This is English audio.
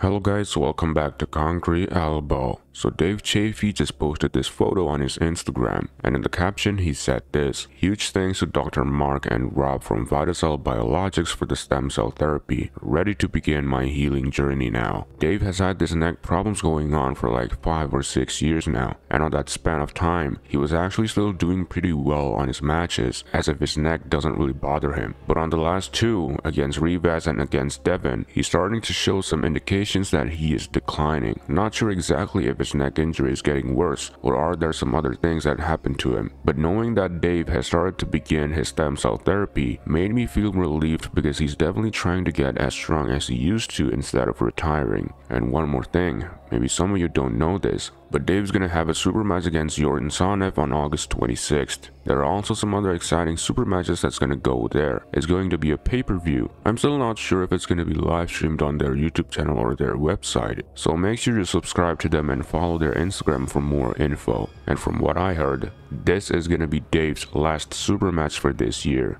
Hello guys, welcome back to Concrete Elbow. So Dave Chaffee just posted this photo on his Instagram and in the caption he said this, huge thanks to Dr. Mark and Rob from VitaCell Biologics for the stem cell therapy, ready to begin my healing journey now. Dave has had this neck problems going on for like 5 or 6 years now and on that span of time he was actually still doing pretty well on his matches as if his neck doesn't really bother him. But on the last two, against Revaz and against Devon, he's starting to show some indications that he is declining. Not sure exactly if his neck injury is getting worse or are there some other things that happened to him. But knowing that Dave has started to begin his stem cell therapy made me feel relieved because he's definitely trying to get as strong as he used to instead of retiring. And one more thing, maybe some of you don't know this, but Dave's gonna have a super match against Jordan Sonev on August 26th. There are also some other exciting super matches that's gonna go there. It's going to be a pay-per-view. I'm still not sure if it's gonna be live streamed on their YouTube channel or their website, so make sure you subscribe to them and follow their Instagram for more info. And from what I heard, this is gonna be Dave's last super match for this year.